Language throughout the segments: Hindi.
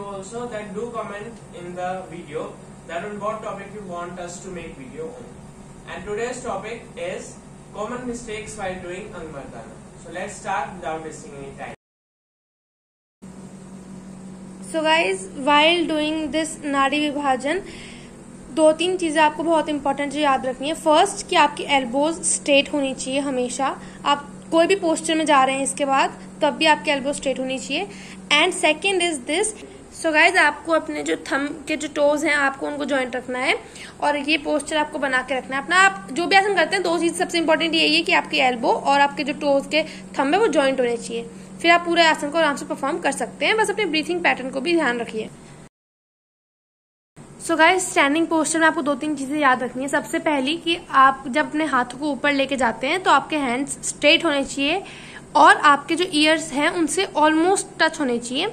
comment in the video that on what topic you want us to make video on. And today's topic is common mistakes while doing Angmardana. So let's start without wasting any time. So guys while doing this नाड़ी विभाजन दो तीन चीज़ें आपको बहुत इंपॉर्टेंट याद रखनी है फ़र्स्ट कि आपकी एल्बोज स्ट्रेट होनी चाहिए हमेशा आप कोई भी पोस्टर में जा रहे हैं इसके बाद तब भी आपकी एल्बो स्ट्रेट होनी चाहिए and second is this so so guys आपको अपने जो थम के जो टोज हैं, आपको उनको ज्वाइंट रखना है और ये पोस्टर आपको बना के रखना है। अपना आप जो भी आसन करते हैं, दो चीज़ सबसे इंपॉर्टेंट यही है कि आपकी एल्बो और आपके जो टोज के थम है, वो ज्वाइंट होने चाहिए। फिर आप पूरे आसन को आराम से परफॉर्म कर सकते हैं। बस अपने ब्रीथिंग पैटर्न को भी ध्यान रखिए। सो गाइस स्टैंडिंग पोस्टर में आपको दो तीन चीज़ें याद रखनी है। सबसे पहली कि आप जब अपने हाथों को ऊपर लेके जाते हैं तो आपके हैंड्स स्ट्रेट होने चाहिए और आपके जो ईयर्स हैं, उनसे ऑलमोस्ट टच होने चाहिए।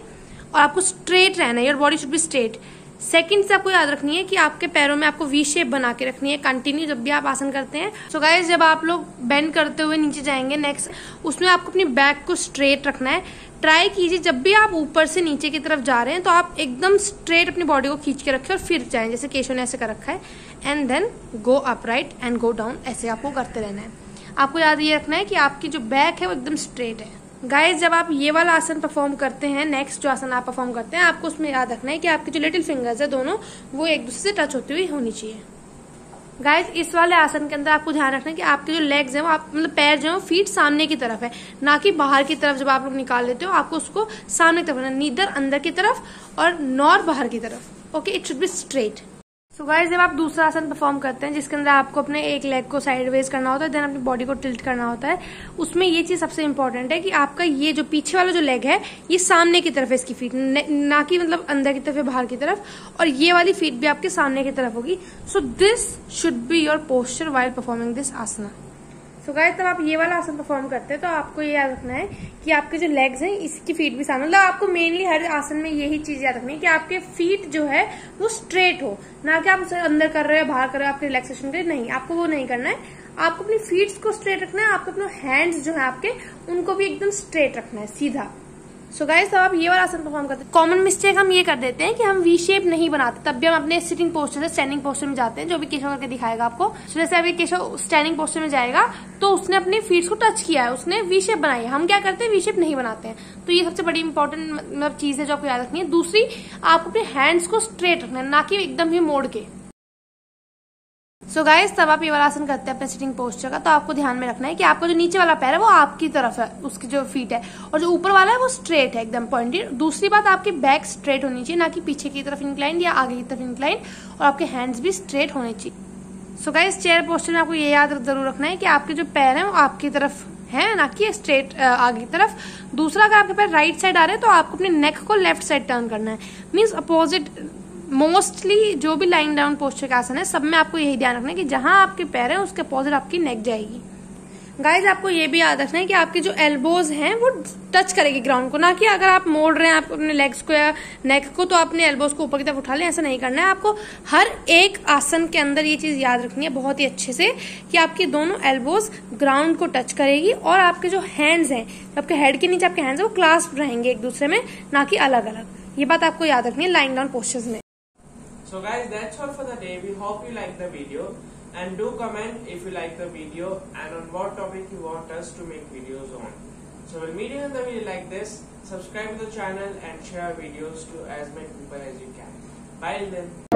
और आपको स्ट्रेट रहना है your body should be straight second से आपको याद रखनी है कि आपके पैरों में आपको वी शेप बना के रखनी है कंटिन्यू जब भी आप आसन करते हैं. सो so गाइज़ जब आप लोग बेंड करते हुए नीचे जाएँगे नेक्स्ट उसमें आपको अपनी बैक को स्ट्रेट रखना है. ट्राई कीजिए, जब भी आप ऊपर से नीचे की तरफ़ जा रहे हैं तो आप एकदम स्ट्रेट अपनी बॉडी को खींच के रखें और फिर जाएँ, जैसे केशव ने ऐसे कर रखा है. And then go up right and go down ऐसे आपको करते रहना है. आपको याद ये रखना है कि आपकी जो बैक है वो एकदम स्ट्रेट है. गाइस जब आप ये वाला आसन परफॉर्म करते हैं नेक्स्ट जो आसन आप परफॉर्म करते हैं, आपको उसमें याद रखना है कि आपके जो लिटिल फिंगर्स है दोनों, वो एक दूसरे से टच होती हुई होनी चाहिए। गाइस इस वाले आसन के अंदर आपको ध्यान रखना है कि आपके जो लेग्स हैं वो आप मतलब पैर जो है फीट सामने की तरफ़ है, ना कि बाहर की तरफ़ जब आप लोग निकाल लेते हो, आपको उसको सामने की तरफ़ नीदर अंदर की तरफ़ और नॉर बाहर की तरफ़। Okay it should be straight so so guys जब आप दूसरा आसन परफॉर्म करते हैं, जिसके अंदर आपको अपने एक लेग को साइड वेज करना होता है देन अपनी बॉडी को टिल्ट करना होता है, उसमें ये चीज़ सबसे इम्पोर्टेंट है कि आपका ये जो पीछे वाला जो लेग है, ये सामने की तरफ़ है इसकी फीट ना कि मतलब अंदर की तरफ़ या बाहर की तरफ़, और ये वाली फीट भी आपके सामने की तरफ़ होगी। So this should be your posture while performing this asana so guy तब आप ये वाला आसन परफॉर्म करते हैं तो आपको ये याद रखना है कि आपके जो लेग्स हैं, इसकी फीट भी सामने मतलब आपको मेनली हर आसन में यही चीज़ याद रखनी है कि आपके फीट जो है, वो स्ट्रेट हो। ना कि आप उसे अंदर कर रहे हो, बाहर कर रहे हो, आपके रिलैक्सेशन के नहीं, आपको वो नहीं करना है। आपको अपनी फीट्स को स्ट्रेट रखना है, आपको अपने हैंड्स जो है आपके, उनको भी एकदम स्ट्रेट रखना है, सीधा। सो गाइस अब आप ये वाला आसन परफॉर्म करते हैं। कॉमन मिस्टेक हम ये कर देते हैं कि हम वी शेप नहीं बनाते। तब भी हम अपने सिटिंग पोस्टर से स्टैंडिंग पोस्टर में जाते हैं जो भी केशव करके दिखाएगा आपको। So, जैसे अभी केशव स्टैंडिंग पोस्टर में जाएगा तो उसने अपने फीट्स को टच किया है उसने वी शेप बनाई है। हम क्या करते हैं? वी शेप नहीं बनाते हैं। तो ये सबसे बड़ी इंपॉर्टेंट मतलब चीज़ है जो आपको याद रखनी है। दूसरी आपको अपने हैंड्स को स्ट्रेट रखना है ना कि एकदम ही मोड़ के। सो गाइस तब आप ये वाला आसन करते हैं अपने सिटिंग पोस्टर का तो आपको ध्यान में रखना है कि आपका जो नीचे वाला पैर है, वो आपकी तरफ़ है, उसकी जो फीट है। और जो ऊपर वाला है, वो स्ट्रेट है, एकदम पॉइंटेड दूसरी बात, आपकी बैक स्ट्रेट होनी चाहिए, ना कि पीछे की तरफ़ इंक्लाइन या आगे की तरफ़ इंक्लाइन और आपके हैंड्स भी स्ट्रेट होने चाहिए। सो गाइस चेयर पोस्टर में आपको ये याद ज़रूर रखना है कि आपके जो पैर है, वो आपकी तरफ़ है, ना कि स्ट्रेट आगे की तरफ़। दूसरा, अगर आपके पैर राइट साइड आ रहे हैं तो आपको अपने नेक को लेफ़्ट साइड टर्न करना है। मीन्स अपोजिट मोस्टली जो भी लाइन डाउन पोस्टर का आसन है, सब में आपको यही ध्यान रखना है कि जहाँ आपके पैर है, उसके अपोजिट आपकी नेक जाएगी। गाइज़ आपको ये भी याद रखना है कि आपके जो एल्बोज हैं, वो टच करेगी ग्राउंड को, ना कि अगर आप मोड़ रहे हैं आप अपने लेग्स को या नेक को तो अपने एल्बोज को ऊपर की तरफ़ उठा लें, ऐसा नहीं करना है। आपको हर एक आसन के अंदर ये चीज़ याद रखनी है बहुत ही अच्छे से कि आपके दोनों एल्बोज ग्राउंड को टच करेगी और आपके जो हैंड्स हैं आपके हेड के नीचे आपके हैंड्स है, वो क्लास रहेंगे एक दूसरे में, ना कि अलग अलग ये बात आपको याद रखनी है लाइन डाउन पोस्टर्स में। So guys, that's all for the day. We hope you like the video and do comment if you like the video and on what topic you want us to make videos on. So we'll meet you in the video like this. Subscribe to the channel and share videos to as many people as you can. Bye then.